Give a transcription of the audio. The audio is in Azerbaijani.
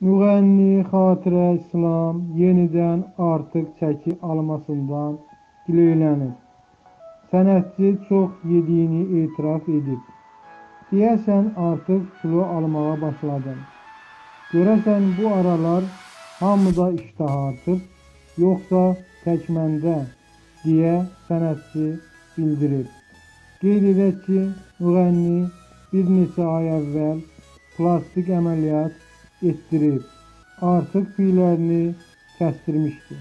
Müğənni Xatirə İslam yenidən artıq çəki almasından gileylənir. Sənətçi çox yediyini etiraf edib. Deyəsən artıq kilo almağa başladım. Görəsən bu aralar hamıda iştah artıb, yoxsa tək məndə, deyə sənətçi bildirir. Qeyd edək ki, müğənni bir neçə ay əvvəl plastik əməliyyat etdirib, artıq piylərini kəsdirmişdi.